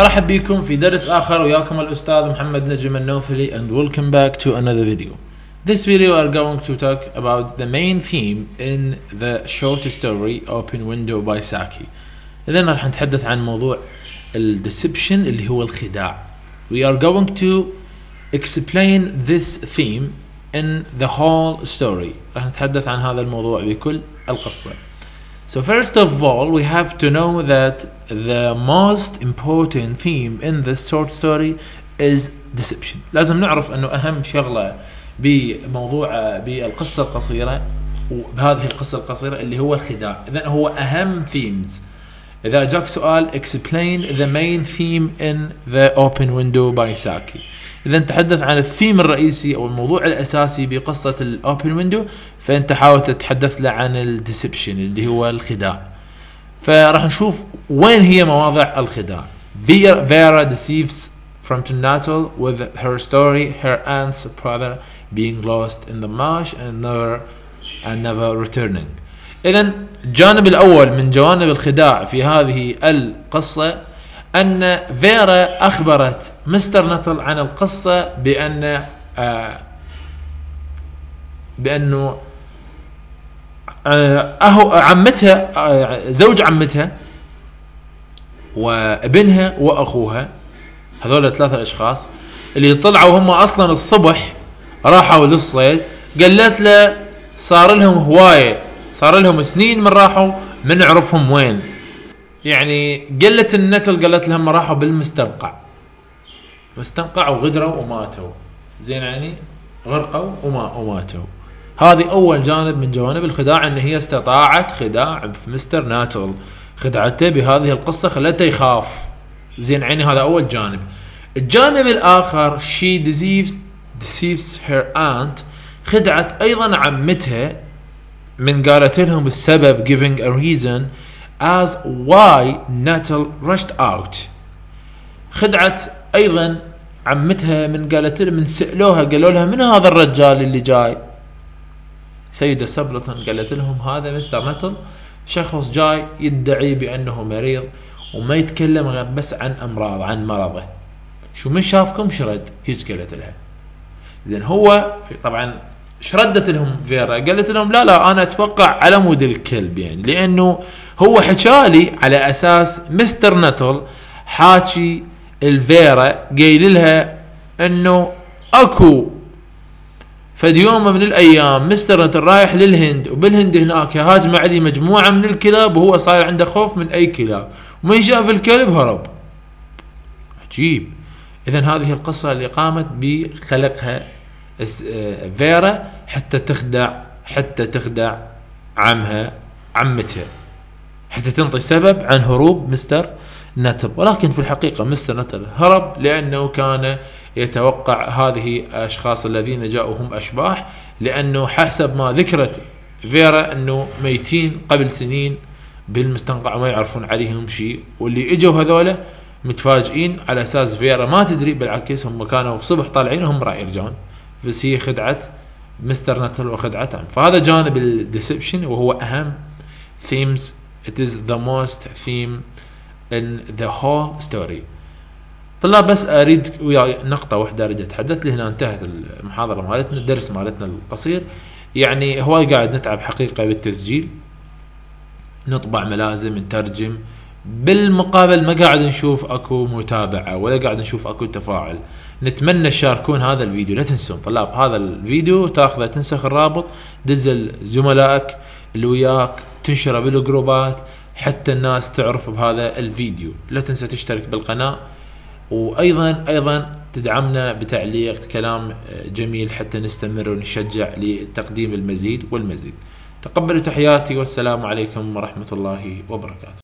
ارحب بكم في درس اخر وياكم الاستاذ محمد نجم النوفلي and welcome back to another video. This video are going to talk about the main theme in the short story Open Window by Saki. اذا راح نتحدث عن موضوع الديسبشن اللي هو الخداع. We are going to explain this theme in the whole story. راح نتحدث عن هذا الموضوع بكل القصة. So first of all, we have to know that the most important theme in this short story is deception. لازم نعرف انه اهم شغلة بموضوع بالقصة القصيرة وبهذه القصة القصيرة اللي هو الخداع. اذا هو اهم themes. اذا جاك سؤال explain the main theme in the open window by Saki. إذا نتحدث عن الثيم الرئيسي أو الموضوع الأساسي بقصة ال open window فأنت حاول تتحدث له عن الديسبشن اللي هو الخداع. فراح نشوف وين هي مواضع الخداع. Vera deceives from Natal with her story her aunt's brother being lost in the marsh and never and never returning. اذا الجانب الأول من جوانب الخداع في هذه القصة أن فيرا أخبرت مستر نتل عن القصة بأن آه بأنه آه أهو عمتها آه زوج عمتها وابنها وأخوها هذول ثلاثة الأشخاص اللي طلعوا هم أصلا الصبح راحوا للصيد قالت له صار لهم هواية صار لهم سنين من راحوا ما نعرفهم وين. يعني قلت النتل قالت لهم راحوا بالمستنقع. مستنقع وغدروا وماتوا. زين يعني؟ غرقوا وما وماتوا. هذه أول جانب من جوانب الخداع إن هي استطاعت خداع مستر ناتل. خدعته بهذه القصة خلته يخاف. زين عيني هذا أول جانب. الجانب الآخر she deceives deceives her aunt. خدعت أيضا عمتها من قالت لهم السبب giving a reason. As why Natal rushed out. خدعت أيضا عمتها من قالت من سألوها قالوا لها من هذا الرجال اللي جاي؟ سيدة سبلطن قالت لهم هذا مستر نتل شخص جاي يدعي بأنه مريض وما يتكلم غير بس عن أمراض عن مرضه. شو من شافكم؟ شرد. هيك قالت لها. زين هو طبعا إيش ردت لهم فيرا؟ قالت لهم لا لا أنا أتوقع على مود الكلب يعني لأنه هو حكالي على أساس مستر نتل حاكي الفيرا قايل لها إنه أكو. فد يوم من الأيام مستر نتل رايح للهند وبالهند هناك هاجم عليه مجموعة من الكلاب وهو صاير عنده خوف من أي كلاب. ومن شاف الكلب هرب. عجيب. اذا هذه القصة اللي قامت بخلقها فيرا حتى تخدع حتى تخدع عمها عمتها. حتى تنطي سبب عن هروب مستر نتل ولكن في الحقيقة مستر نتل هرب لأنه كان يتوقع هذه الأشخاص الذين جاءوا هم أشباح لأنه حسب ما ذكرت فيرا أنه ميتين قبل سنين بالمستنقع وما يعرفون عليهم شيء. واللي إجوا هذولا متفاجئين على أساس فيرا ما تدري بالعكس هم كانوا صبح طالعين وهم راح يرجعون بس هي خدعت مستر نتل وخدعت عم. فهذا جانب ال deception وهو أهم themes it is the most theme in the whole story. طلاب بس أريد ويا نقطة واحدة أريد أتحدث لي هنا انتهت المحاضرة مالتنا الدرس مالتنا القصير. يعني هواي قاعد نتعب حقيقة بالتسجيل نطبع ملازم نترجم. بالمقابل ما قاعد نشوف أكو متابعة ولا قاعد نشوف أكو تفاعل. نتمنى تشاركون هذا الفيديو. لا تنسون طلاب هذا الفيديو تاخذه تنسخ الرابط دز زملائك اللي وياك. تنشره بالجروبات حتى الناس تعرف بهذا الفيديو. لا تنسى تشترك بالقناة. وأيضا أيضا تدعمنا بتعليق كلام جميل حتى نستمر ونشجع لتقديم المزيد والمزيد. تقبلوا تحياتي والسلام عليكم ورحمة الله وبركاته.